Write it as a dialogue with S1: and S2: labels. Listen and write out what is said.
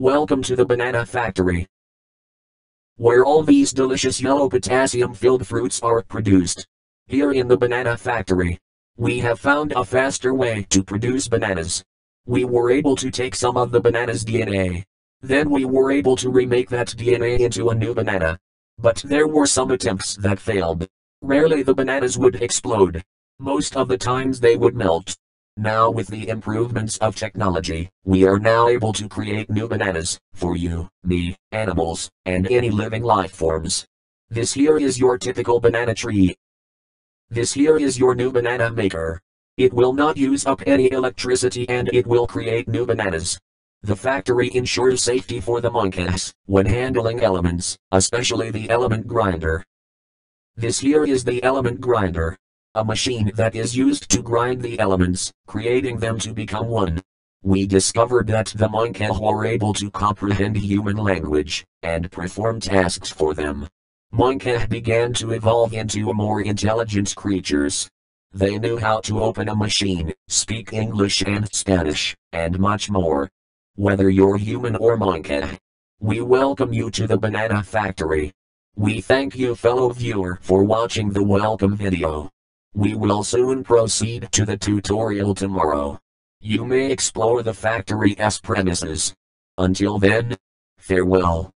S1: Welcome to the banana factory. Where all these delicious yellow potassium filled fruits are produced. Here in the banana factory. We have found a faster way to produce bananas. We were able to take some of the banana's DNA. Then we were able to remake that DNA into a new banana. But there were some attempts that failed. Rarely the bananas would explode. Most of the times they would melt. Now with the improvements of technology, we are now able to create new bananas, for you, me, animals, and any living life forms. This here is your typical banana tree. This here is your new banana maker. It will not use up any electricity and it will create new bananas. The factory ensures safety for the monkeys when handling elements, especially the element grinder. This here is the element grinder. A machine that is used to grind the elements, creating them to become one. We discovered that the monkeys were able to comprehend human language, and perform tasks for them. Monkeys began to evolve into more intelligent creatures, they knew how to open a machine, speak English and Spanish, and much more. Whether you're human or monkey, we welcome you to the banana factory. We thank you fellow viewer for watching the welcome video. We will soon proceed to the tutorial tomorrow. You may explore the factory's premises. Until then, farewell.